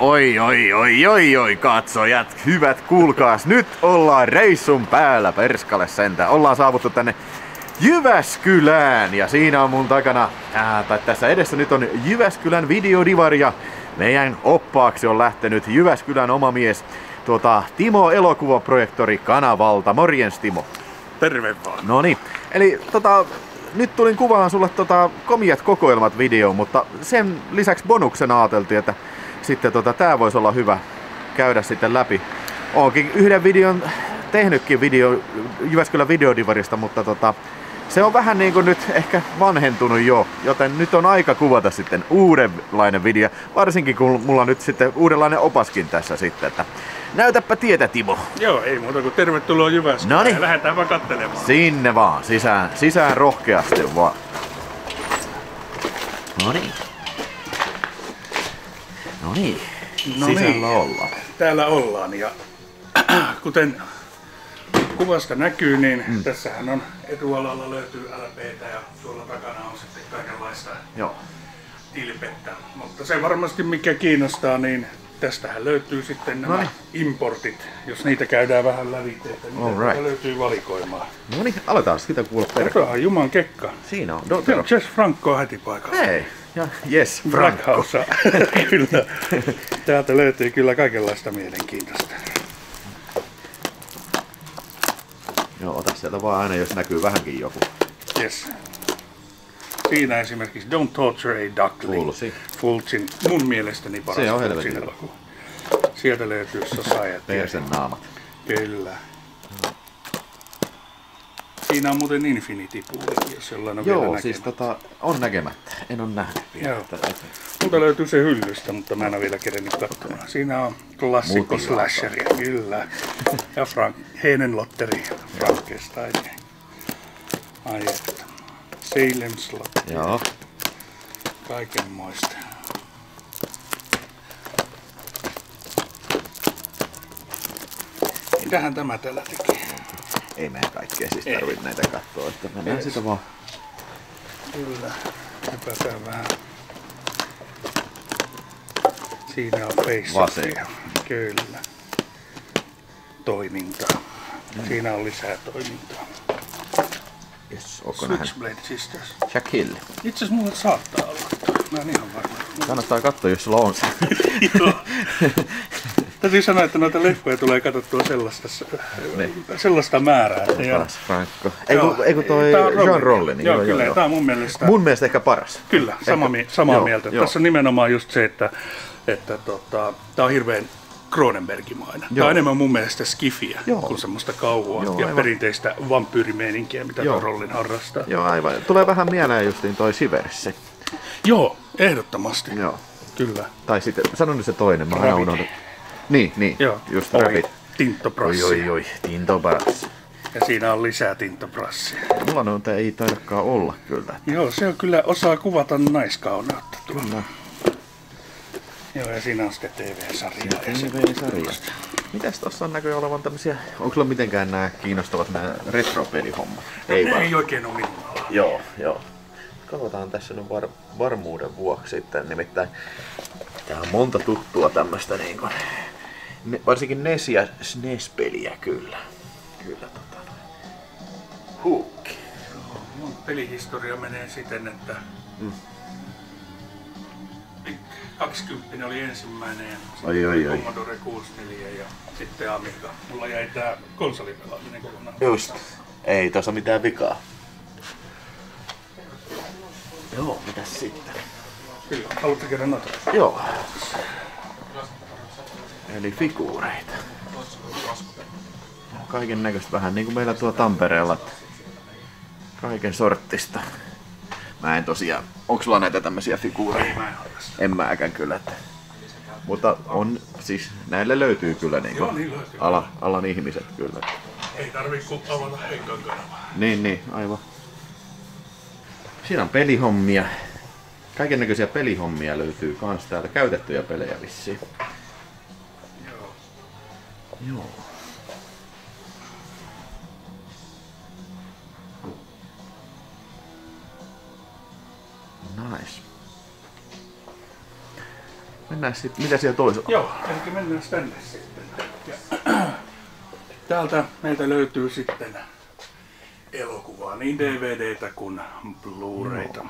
Oi, oi, oi, oi, oi, katsojat, hyvät kuulkaas, nyt ollaan reissun päällä, perskalle sentä. Ollaan saavuttu tänne Jyväskylään ja siinä on mun takana, ää, tai tässä edessä nyt on Jyväskylän videodivari ja meidän oppaaksi on lähtenyt Jyväskylän oma mies, tuota, Timo Elokuvaprojektori kanavalta. Morjens Timo. Terve vaan. No niin, eli tota, nyt tulin kuvaan sulle tota, komiat kokoelmat video, mutta sen lisäksi bonuksena ajateltiin, että sitten tota, tää voisi olla hyvä käydä sitten läpi. Oonkin yhden videon tehnytkin video Jyväskylän videodivarista, mutta tota, se on vähän niin kuin nyt ehkä vanhentunut jo, joten nyt on aika kuvata sitten uudenlainen video, varsinkin kun mulla on nyt sitten uudenlainen opaskin tässä sitten, että näytäpä tietä Timo. Joo, ei muuta kuin tervetuloa Jyväskylään. Noniin. Ja Lähdetään vaan kattelemaan. Sinne vaan, sisään, sisään rohkeasti vaan. No niin. No niin, No sisällä niin. ollaan. Täällä ollaan ja kuten kuvasta näkyy, niin mm. tässähän on etualalla löytyy LPtä ja tuolla takana on sitten kaikenlaista Joo. tilpettä. Mutta se varmasti mikä kiinnostaa, niin tästähän löytyy sitten nämä Noniin. importit, jos niitä käydään vähän lävitse, että mitä right. löytyy valikoimaa. No niin, aletaan sitä kuulla perään. Juman kekka. Siinä on Se on Jess Franco heti paikalla. Hei, ja yes, Franco. Kyllä. Täältä löytyy kyllä kaikenlaista mielenkiintoista. Joo, ota sieltä vaan aina, jos näkyy vähänkin joku. Yes. Siinä esimerkiksi Don't Torture a Duckling. Kuulusi. Fultsin, mun mielestäni paras Se on Fultsin helvetin elokuva. Sieltä löytyy Society. Persen naamat. Kyllä. Siinä on muuten Infinity Pool, jos jollain on Joo, vielä siis näkemättä. tota, on näkemättä. En on nähnyt vielä. Joo. Tätä. Multa löytyy se hyllystä, mutta mä en ole vielä kerennyt katsomaan. Siinä on klassikko slasheria, kyllä. Ja Frank, Heinen Lotteri Frankenstein. Ai että. Salem Slot, Joo. kaikenmoista. Mitähän tämä täällä tekee? Ei meidän kaikkea siis Ei. tarvitse näitä katsoa, että mennään sitä vaan. Kyllä. Hypätään vähän. Siinä on face Vasen. Kyllä. Toimintaa. Siinä on lisää toimintaa. Yes, onko nähnyt? Switchblade Sisters. Shaquille. Itse asiassa mulle saattaa olla. Mä en ihan varma. Kannattaa katsoa, jos sulla on se. Joo. Täytyy sanoa, että noita leffoja tulee katsottua sellaista, sellaista määrää. Että Paras Franco. Ei Joo. kun, ei kun toi Jean Rollin. Joo, kyllä. Tää on mun mielestä... Mun mielestä ehkä paras. Kyllä, sama, Ehkä- samaa joo, mieltä. joo. Tässä on nimenomaan just se, että, että tota, tämä on hirveän Cronenbergimainen. Tämä on enemmän mun mielestä skifiä Joo. kuin semmoista kauhua Joo, ja aivan. perinteistä vampyyrimeininkiä, mitä Joo. rollin harrastaa. Joo. Aivan. Tulee vähän mieleen justiin toi Siverssi. Joo, ehdottomasti. Joo. Kyllä. Tai sitten, sano nyt se toinen, mä aina unohdan. Niin, niin. Joo. Just Oi, Rabbit. Tinttoprassi. Oi, oi, oi. Tinto Brass. Ja siinä on lisää tinttoprassia. Mulla noita ei taidakaan olla kyllä. Joo, se on kyllä osaa kuvata naiskauneutta tuolla. Kyllä. Joo, ja siinä on sitten TV-sarja. TV-sarja. Mitäs tossa on näköjään olevan tämmösiä, onko sulla mitenkään nämä kiinnostavat nämä retropelihommat? Ei Ne vaan. ei oikein ole minun alaa. Joo, joo. Katsotaan tässä nyt var, varmuuden vuoksi sitten, nimittäin tää on monta tuttua tämmöstä niin kuin, ne, varsinkin NES ja SNES-peliä kyllä. Kyllä tota. Hook. Mun pelihistoria menee siten, että Mm. 20 oli ensimmäinen ja Ai, ai, ai. Commodore 64 ja sitten Amiga. Mulla jäi tää konsolipelaaminen kokonaan. Just. Ei tossa mitään vikaa. Joo, mitäs sitten? Kyllä, haluatko käydä noita? Joo. Eli figuureita. Kaiken näköistä vähän niin kuin meillä tuo Tampereella. Kaiken sorttista. Mä en tosiaan... Onko sulla näitä tämmöisiä figuureita? Mä en harrasta. En mäkään kyllä. Että. Mutta on, siis näille löytyy kyllä niin Joo, kuin niin löytyy. ala, alan ihmiset kyllä. Ei tarvi kun avata henkan kanavaa. Niin, niin, aivan. Siinä on pelihommia. Kaiken näköisiä pelihommia löytyy kans täältä. Käytettyjä pelejä vissiin. Joo. Joo. Nice. Mennään sitten, mitä siellä toisella? Joo, eli mennään tänne sitten. Ja, täältä meiltä löytyy sitten elokuvaa, niin DVDtä kuin Blu-rayta.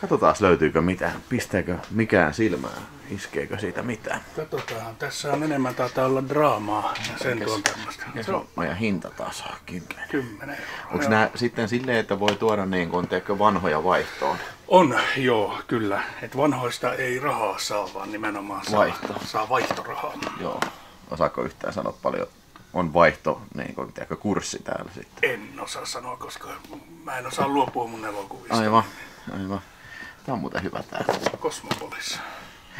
Katsotaan löytyykö mitään, pistääkö mikään silmään, iskeekö siitä mitään. Katsotaan, tässä on enemmän taitaa olla draamaa ja sen tuon tämmöistä. Ja se on meidän hintataso, 10. 10 euroa. Onko nämä sitten silleen, että voi tuoda niin kuin, teekö vanhoja vaihtoon? On, joo, kyllä. Et vanhoista ei rahaa saa, vaan nimenomaan saa, Vaihto. saa vaihtorahaa. Joo. Osaako yhtään sanoa paljon on vaihto, niin kuin, tiedätkö, kurssi täällä sitten? En osaa sanoa, koska mä en osaa luopua mun elokuvista. Aivan, aivan. Tää on muuten hyvä tää. Kosmopolis.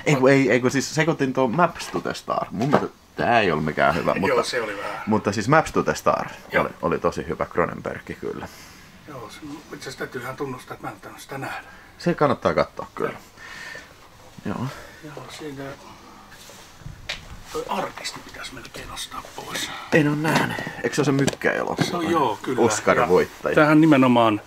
Ei kun, ei, ei, kun siis sekoitin tuon Maps to the Star. Mun mielestä tää ei ollut mikään hyvä, mutta, Joo, se oli vähän. mutta siis Maps to the Star Joo. oli, oli, tosi hyvä Cronenberg kyllä. Joo, se, itse asiassa täytyy ihan tunnustaa, että mä en sitä nähdä. Se kannattaa katsoa kyllä. Joo. Joo, siinä... Toi artisti pitäisi melkein nostaa pois. En ole nähnyt. Eikö se ole se mykkäelokuva? No joo, kyllä. Oscar-voittaja. Tähän nimenomaan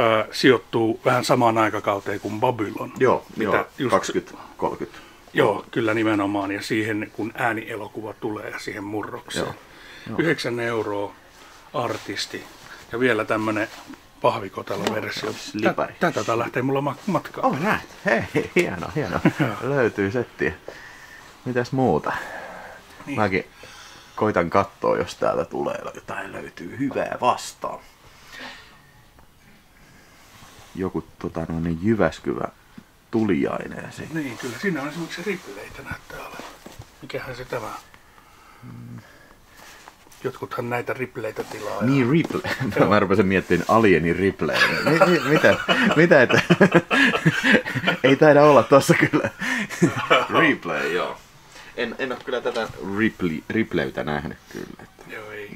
äh, sijoittuu vähän samaan aikakauteen kuin Babylon. Joo, Mitä joo just- 2030. Joo, kyllä nimenomaan. Ja siihen, kun äänielokuva tulee ja siihen murrokseen. Joo, 9 euroa artisti. Ja vielä tämmönen pahvikotelo-versio. Slipari. Tä- Tätä lähtee mulla ma- matkaan. Oh, näin. Hei, hieno, hieno. Löytyy settiä. Mitäs muuta? Niin. Mäkin koitan katsoa, jos täältä tulee jotain löytyy hyvää vastaan. Joku tota, no, niin Jyväskyvä tuliainen. Se. Niin, kyllä. Siinä on esimerkiksi ripleitä näyttää olevan. Mikähän se tämä? Jotkuthan näitä ripleitä tilaa. ja- Niin, Ripley. Mä rupesin miettimään Alienin. Mi- mi- mitä? Mitä? Että... Ei taida olla tossa kyllä. Replay, joo. En, en ole kyllä tätä Ripley, Ripleytä nähnyt kyllä.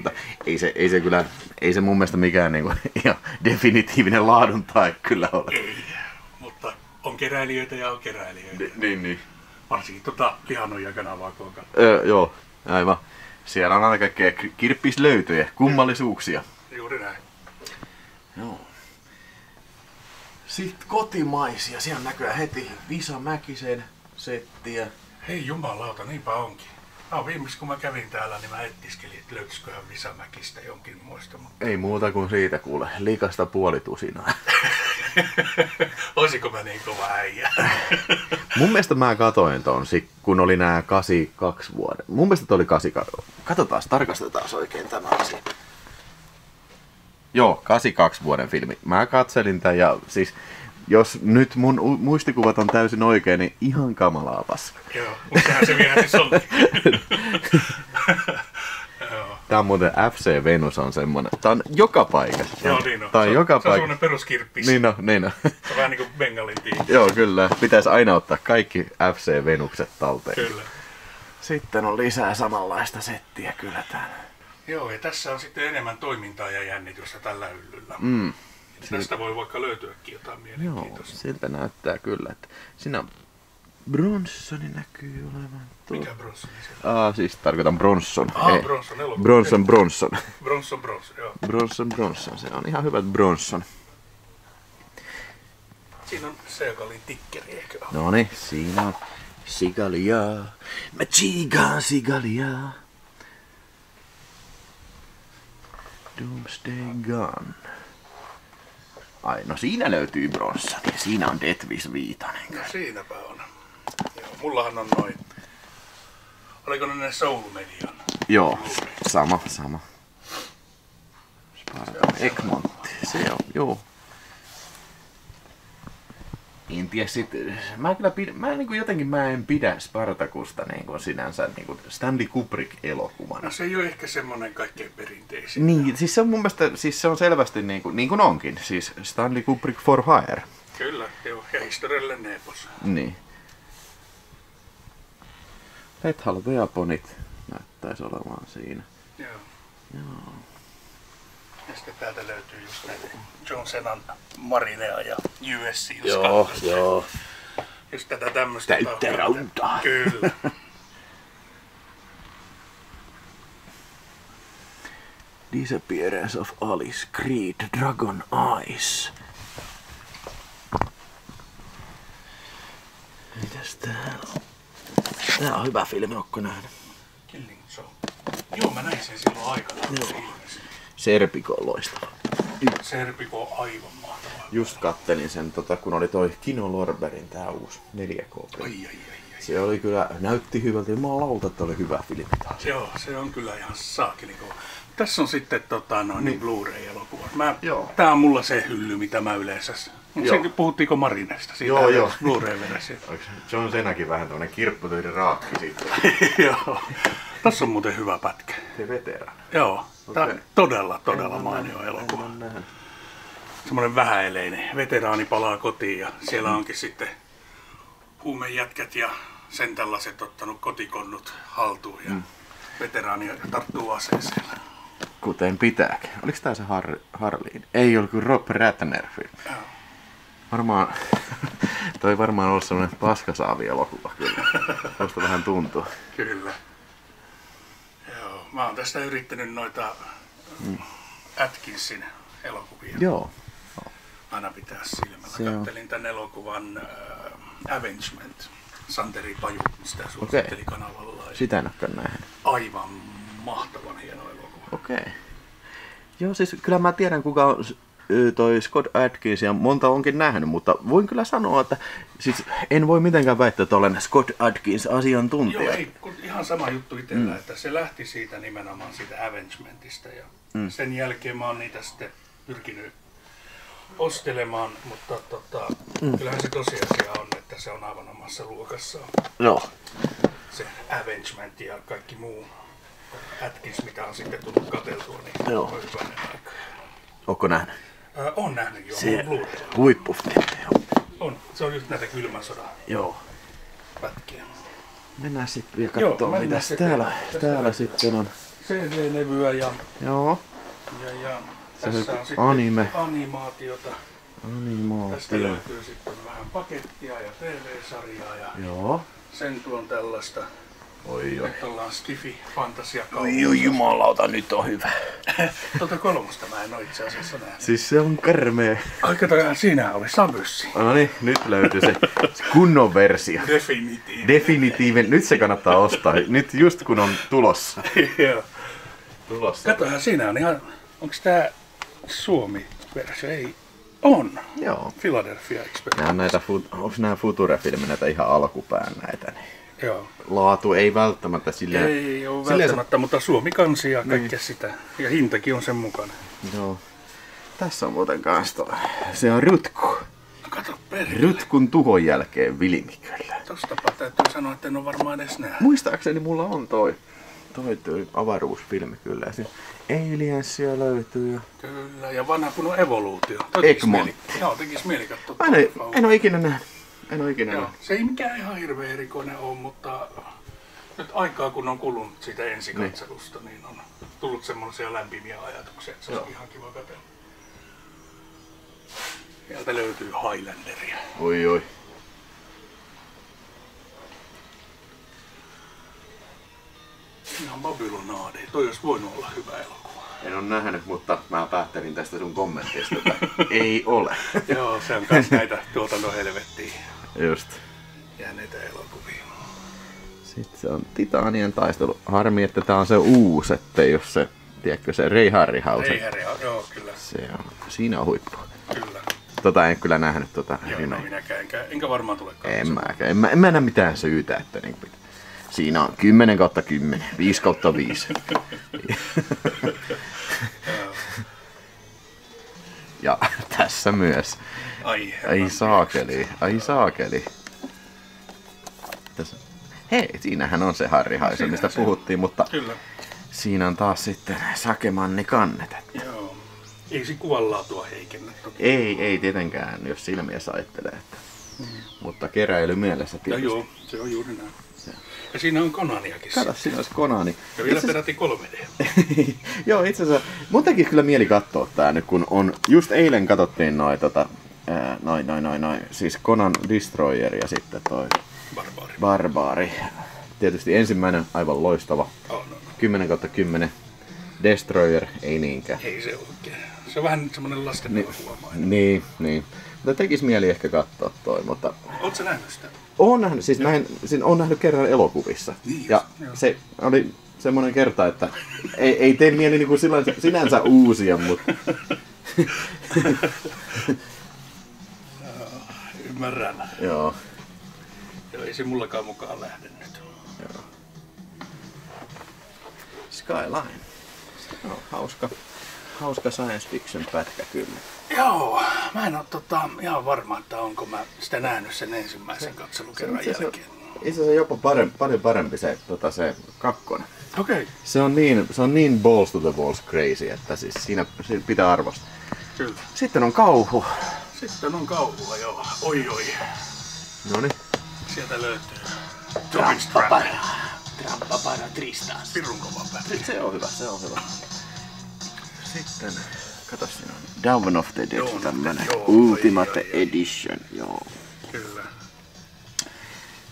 Mutta ei se, ei se kyllä, ei se mun mielestä mikään niinku, ihan definitiivinen laadun tae kyllä ole. Ei. Mutta on keräilijöitä ja on keräilijöitä. Niin, niin. Varsinkin tota lihanoja kanavaa, kun. Öö, joo, aivan. Siellä on aina kaikkea ki- kirppislöytöjä, kummallisuuksia. Juuri näin. Joo. Sitten kotimaisia, siellä näkyy heti Visa Mäkisen settiä. Hei jumalauta, niinpä onkin. No, viimeksi kun mä kävin täällä, niin mä etiskelin, että löytyisikö Visamäkistä jonkin muista. Mutta Ei muuta kuin siitä kuule, likasta puolitusinaa. olisiko mä niin kova äijä? Mun mielestä mä katoin ton, kun oli nää 82 vuoden. Mun mielestä toi oli 82. Katsotaan, tarkastetaan oikein tämä asia. Joo, 82 vuoden filmi. Mä katselin tän ja siis, jos nyt mun u- muistikuvat on täysin oikein, niin ihan kamalaa paska. Joo, mutta sehän se vielä siis. Joo. Tää on muuten FC Venus on semmonen. Tää on joka paikassa. Joo, niin on. Tää on se, joka se on paikassa. semmonen peruskirppis. Niin on, niin on. Se on vähän niin kuin Bengalin tiimi. Joo, kyllä. Pitäisi aina ottaa kaikki FC Venukset talteen. Kyllä. Sitten on lisää samanlaista settiä kyllä täällä. Joo, ja tässä on sitten enemmän toimintaa ja jännitystä tällä hyllyllä. Mm. Tästä voi vaikka löytyäkin jotain Joo, mielenkiintoista. siltä näyttää kyllä. Että siinä Bronsoni näkyy olevan. Tuo. Mikä Bronson siellä? Ah, siis tarkoitan Bronson. Ah, Ei. Bronson elokuva. Bronson, Bronson. Bronson, Bronson, joo. Bronson, Bronson. Se on ihan hyvä Bronson. Siinä on se, joka oli tikkeri, eikö? No niin, siinä on Sigalia. Mä chiigaan Sigalia. Doomsday Gun. Ai, no siinä löytyy Bronson. Ja siinä on Deathwish viitanen. No siinäpä on. Joo, mullahan on noin. Oliko ne ne Soul Median? Joo, sama, sama. Egmontti, se on, joo. En tiedä sit, mä kyllä pidä, mä niinku jotenkin mä en pidä Spartakusta niinku sinänsä niinku Stanley Kubrick elokuvana. No se ei ole ehkä semmonen kaikkein perinteisin. Niin, siis se on mun mielestä, siis se on selvästi niinku, niin kuin onkin, siis Stanley Kubrick for hire. Kyllä, joo. Ja historiallinen nepos. Niin. Lethal Weaponit näyttäisi olevan siinä. Joo. Ja sitten täältä löytyy just näitä John Senan Marinea ja USC. joo. Just tätä tämmöstä. Täyttä rautaa. Kyllä. Disappearance of Alice Creed Dragon Eyes. Mitäs täällä on? Tää on hyvä filmi, ootko nähnyt? Killing Joe. Joo, mä näin sen silloin se ilmestyi. Serpiko on loistava. Serpiko on aivan mahtava. Just kattelin sen, tota, kun oli toi Kino Lorberin tää uusi 4K. Ai, ai, ai, ai. Se oli kyllä, näytti hyvältä. Jumalauta, että oli hyvä filmi taas. Joo, se on kyllä ihan saakeli kova. Tässä on sitten tota, no, niin Blu-ray-elokuvat. Mä, Joo. tää on mulla se hylly, mitä mä yleensä... Joo. Se, puhuttiinko Marineista? Siitä Joo, joo. Blu-ray-versio. Onks John Senäkin vähän tämmönen kirpputyyden raakki sitten? joo. Tässä on muuten hyvä pätkä. Se veteraani. Joo. On Okei. todella, todella mainio elokuva. En oo nähnyt. Semmoinen vähäeleinen. Veteraani palaa kotiin ja siellä onkin sitten huumejätkät ja sen tällaiset ottanut kotikonnut haltuun ja mm. veteraani tarttuu aseeseen. Kuten pitääkin. Oliks tää se Har- Harliin? Ei ollut kuin Rob Ratner. Varmaan, toi varmaan ollut semmonen paskasaavi elokuva kyllä. Tuosta vähän tuntuu. Kyllä. Mä oon tästä yrittänyt noita mm. Atkinsin elokuvia Joo. aina pitää silmällä. Se on. Kattelin tän elokuvan äh, Avengement. Santeri Paju, sitä suositteli kanavalla. Ja Sitä en olekaan nähnyt. Aivan mahtavan hieno elokuva. Okei. Okay. Joo, siis kyllä mä tiedän kuka on toi Scott Adkins ja monta onkin nähnyt, mutta voin kyllä sanoa, että siis en voi mitenkään väittää, että olen Scott Adkins asiantuntija. Joo, ei, kun ihan sama juttu itsellä, mm. että se lähti siitä nimenomaan siitä Avengementista ja mm. sen jälkeen mä oon niitä sitten pyrkinyt ostelemaan, mutta tota, mm. kyllähän se tosiasia on, että se on aivan omassa luokassaan. Joo. Se Avengement ja kaikki muu Atkins, mitä on sitten tullut katseltua, niin Joo. on aika. Onko nähnyt? Äh, on nähnyt jo, Se. Joo. On, se on just näitä kylmän sodan Joo. pätkiä. Mennään sitten vielä katsomaan, mitä täällä, täällä on- sitten on. CD-levyä ja, Joo. ja, ja on tässä on joku sitten anime. animaatiota. Tästä Animaatio. löytyy sitten vähän pakettia ja TV-sarjaa ja Joo. sen tuon tällaista. Oi oi. Nyt ollaan Skifi Fantasia Oi oi jumalauta, nyt on hyvä. Tuota kolmosta mä en ole itse asiassa nähnyt. Siis se on karmea. Aika takaa siinä oli Sabyssi. No niin, nyt löytyy se, kunnon versio. Definitiin. Definitiivinen, nyt se kannattaa ostaa. Nyt just kun on tulossa. Joo. Tulossa. Katohan siinä on ihan, onks tää Suomi-versio? Ei. On. Joo. Philadelphia Express. Nämä on näitä, onks nämä Future-filmi näitä ihan alkupään näitä, niin Joo. laatu ei välttämättä silleen... Ei ole silleen välttämättä, mutta Suomi kansi ja kaikkea sitä. Ja hintakin on sen mukana. Joo. Tässä on muuten kans toi. Se on Rutku. No kato perille. Rutkun tuhon jälkeen Vilmi kyllä. Tostapa täytyy sanoa, että en ole varmaan edes nähnyt. Muistaakseni mulla on toi, toi, toi avaruusfilmi kyllä. Ja Aliensia löytyy. Ja... Kyllä, ja vanha kun on evoluutio. Toi tekis Egmont. mieli- Joo, tekis mieli katsoa. En, en ole ikinä nähnyt. En ole ikinä Joo, nähnyt. se ei mikään ihan hirveän erikoinen ole, mutta nyt aikaa kun on kulunut siitä ensikatselusta, niin on tullut semmoisia lämpimiä ajatuksia, että se olisi ihan kiva katsella. Sieltä löytyy Highlanderia. Oi oi. Siinä on Babylonade. Toi olisi voinut olla hyvä elokuva. En ole nähnyt, mutta mä päättelin tästä sun kommentista, että ei ole. Joo, se on myös näitä tuotannon helvettiin Just. jääneitä elokuvia. Sitten se on Titanien taistelu. Harmi, että tää on se uusi, ettei jos se, tiedätkö se Ray Harryhausen. Reihäri, joo kyllä, Se on, siinä on huippu. kyllä. Tota en kyllä nähnyt tota Joo, no remakea. minäkään, enkä, enkä varmaan tule En mäkään. En mä, en mä näe mitään syytä, että niin pitää. Siinä on 10 kautta 10, 5 kautta 5. ja tässä myös. Ai, Ai saakeli, ai saakeli. Tässä. Hei, siinähän on se Harri Haise, mistä se puhuttiin, mutta Kyllä, siinä on taas sitten sakemanni kannet. joo. Ei se kuvanlaatua heikennä toki. Ei, ei tietenkään, jos silmiä saittelee. Että. Mutta keräily mielessä Ja tietysti. joo, se on juuri näin. Ja siinä on Konaniakin. Kato, siinä olisi Konani. Ja vielä peräti 3D. Joo, itse asiassa mun tekisi kyllä mieli katsoa tää nyt, kun on, just eilen katsottiin noin tota, ää, noin, noin, noin, noin, siis Conan Destroyer ja sitten toi Barbaari. Barbaari. Tietysti ensimmäinen aivan loistava, Oh, no, no. 10 kautta 10. Destroyer ei niinkään. Ei se oikein. Se on vähän semmonen lasten Niin. elokuva. Niin, niin. Mutta tekisi mieli ehkä katsoa toi, mutta Oletko nähnyt sitä? Oon nähnyt, siis näin, siis on nähnyt kerran elokuvissa. Niin ja joo. se oli semmoinen kerta, että ei, ei tee mieli niin kuin sinänsä uusia, mutta Ymmärrän. joo. Joo, ei se mullakaan mukaan lähde nyt. joo. Skyline. Se on hauska, hauska science fiction pätkä kyllä. Joo, mä en oo tota, ihan varma, että onko mä sitä nähnyt sen ensimmäisen katselukerran Itse asiassa- jälkeen. Itse asiassa jopa parempi, paljon parempi se, tota, se kakkonen. Okei, okay. Se on niin, se on niin balls to the walls crazy, että siis siinä, siinä pitää arvostaa. kyllä. Sitten on kauhu. Sitten on kauhua, joo. Oi oi, No niin. sieltä löytyy. Jokin Strap. Trampa para tristas. Pirun kova pätkä. Se on hyvä, se on hyvä. Sitten, kato siinä on Dawn of the Dead, tämmönen Ultimate ai. Edition, joo. Kyllä.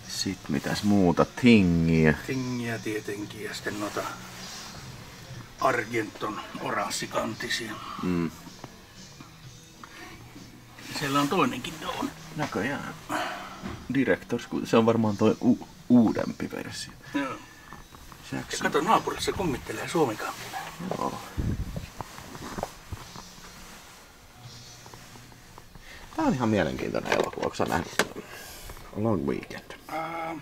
Sitten mitäs muuta, Tingiä. Tingiä tietenkin ja sitten noita Argenton oranssikantisia. Mm. Siellä on toinenkin Dawn. Näköjään. Directors, se on varmaan toi u- uudempi versio. Joo. Ja kato, naapurissa kummittelee suomikampina. Joo. Tää on ihan mielenkiintoinen elokuva, onko sä nähnyt Long Weekend? Ää,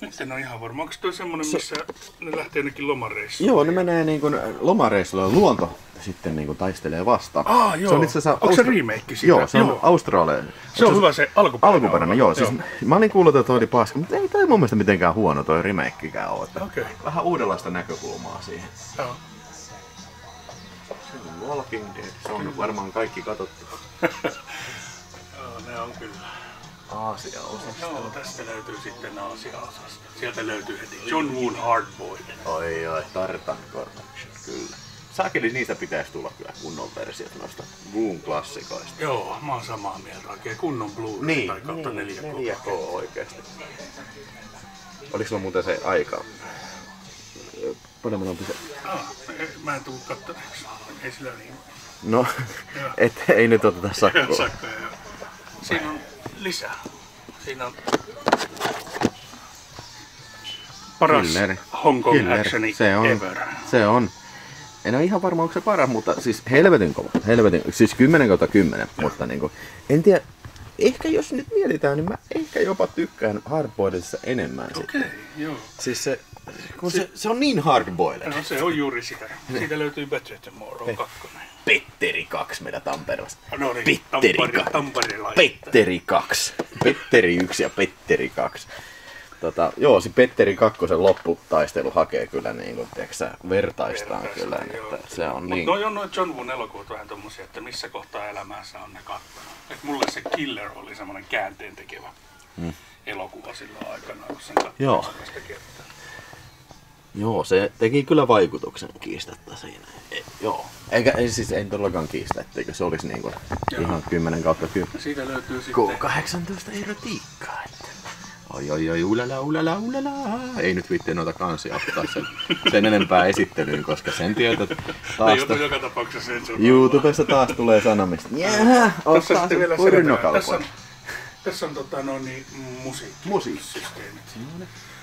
nyt en ole ihan varma. Onko toi semmonen, missä ne lähtee jonnekin lomareissuun? Joo, ne menee niin kuin lomareissulla ja luonto sitten niin kuin taistelee vastaan. Aa, joo. Se on itse asiassa Onko se remake siitä? Joo, se on Joo. Australia. Se on hyvä se alkuperäinen. Alkuperäinen, joo. Siis mä olin kuullut, että toi oli paska, mutta ei toi mun mielestä mitenkään huono toi remakeikään ole. Okei. Vähän uudenlaista näkökulmaa siihen. Joo. Se on Walking Dead. Se on varmaan kaikki katsottu. Joo, ne on kyllä. Aasia osa. Joo, tästä löytyy sitten Aasia-osasta. Sieltä löytyy heti John Woon Hardboiled. Oi oi, Tartan Correction, kyllä. Saakeli niistä pitäisi tulla kyllä kunnon versiot noista Boom klassikoista. Joo, mä oon samaa mieltä. Oikein kunnon Blu-ray tai kautta 4K. 4K oikeesti. Oliko sulla muuten se aika? Paljon on se? Ah, mä en tuu kattoneeksi. Ei sillä niin. No, et, ei nyt oteta sakkoa. Sakkoja, joo. Siinä on lisää. Siinä on paras Killeri. Hong Kong Killeri. actioni Se on, ever. se on. En ole ihan varma, onko se paras, mutta siis helvetin kova. Helvetin, siis 10 kautta 10, mutta niinku, en tiedä, ehkä jos nyt mietitään, niin mä ehkä jopa tykkään hardboiledissa enemmän. Okei, joo. Siis se, kun se, se on niin hardboiled. No se on juuri sitä. Siitä löytyy Better Tomorrow 2. Petteri 2 meillä Tampereella. No niin, Petteri Tampere, 2. Tamperelaista. Petteri 2. Petteri 1 ja Petteri 2. Tota, joo, se Petteri 2 lopputaistelu hakee kyllä niin kuin, tiiäksä, vertaistaan Vertaista, kyllä, joo. että se on Mut niin. noi on noin John Woon elokuvat vähän tommosia, että missä kohtaa elämässä on ne kattonut. Et mulle se Killer oli semmonen käänteen tekevä elokuva silloin aikana, kun sen. Joo. kertaa. Joo, se teki kyllä vaikutuksen kiistatta siinä. E, joo. Eikä, ei, siis en todellakaan kiistä, etteikö se olisi niin kuin ihan 10 kautta 10. Siitä löytyy sitten... K18 erotiikkaa, että... Oi oi oi, ulala ulala ulala. Ei nyt viitti noita kansia ottaa sen, sen enempää esittelyyn, koska sen tieto Ne taas... joutuu joka tapauksessa sen YouTubessa taas tulee sanomista. Jää, Tässä ottaa sitten vielä se selitellään. Tässä on, pornokalpoja. tässä on tota, no niin, musiikki. Musiikkisysteemit.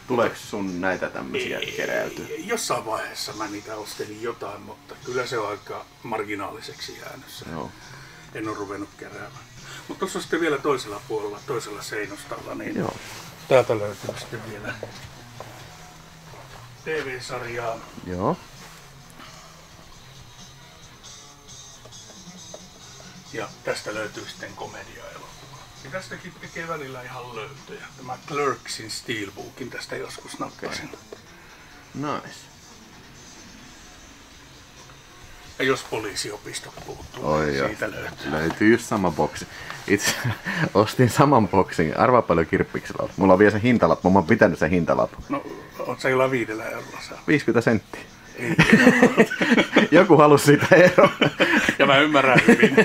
Tuleeko sun näitä tämmöisiä keräytyä? Jossain vaiheessa mä niitä ostelin jotain, mutta kyllä se on aika marginaaliseksi jäänyt se. Joo. En ole ruvennut keräämään. Mutta tuossa sitten vielä toisella puolella, toisella seinustalla, niin Joo. täältä löytyy sitten vielä TV-sarjaa. Joo. Ja tästä löytyy sitten komedia-elokuva. Ja tästäkin tekee välillä ihan löytöjä. Tämä Clerksin Steelbookin tästä joskus nappasin. Nice. Ja jos poliisiopisto puuttuu, Oi niin joo. siitä löytyy. Löytyy just sama boksi. Itse ostin saman boksin. Arvaa paljon kirppiksellä on. Mulla on vielä se hintalappu. Mä oon pitänyt sen hintalappu. No, oot sä jollain viidellä eurolla saa. 50 senttiä. Joku halusi siitä eroa. Ja mä ymmärrän hyvin.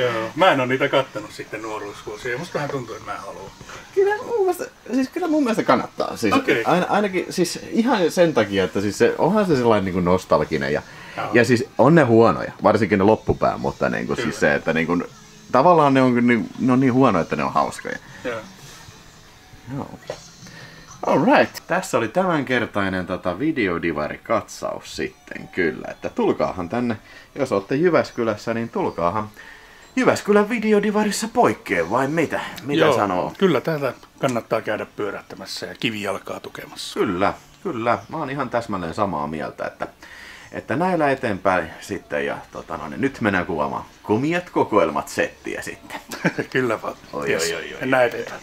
Joo. Mä en oo niitä kattanut sitten nuoruusvuosia. Musta vähän tuntuu, että mä en halua. Kyllä mun mielestä, siis kyllä mun mielestä kannattaa. Siis Okei. aina, ainakin siis ihan sen takia, että siis se, onhan se sellainen niin kuin nostalginen ja, Joo. ja siis on ne huonoja, varsinkin ne loppupää, mutta niin kuin Kyllä. siis se, että niin kuin, tavallaan ne on, niin, ne on niin huonoja, että ne on hauskoja. Joo. Joo. Alright. Tässä oli tämänkertainen tota, videodivari-katsaus sitten kyllä. Että tulkaahan tänne, jos olette Jyväskylässä, niin tulkaahan Jyväskylän videodivarissa poikkeen vai mitä? Mitä Joo, sanoo? Kyllä täältä kannattaa käydä pyörähtämässä ja kivijalkaa tukemassa. Kyllä, kyllä. Mä oon ihan täsmälleen samaa mieltä, että, että näillä eteenpäin sitten ja tota, no, niin nyt mennään kuvaamaan komiat kokoelmat settiä sitten. kyllä vaan. Oi, Yes. oi, oi, oi. Mennään eteenpäin.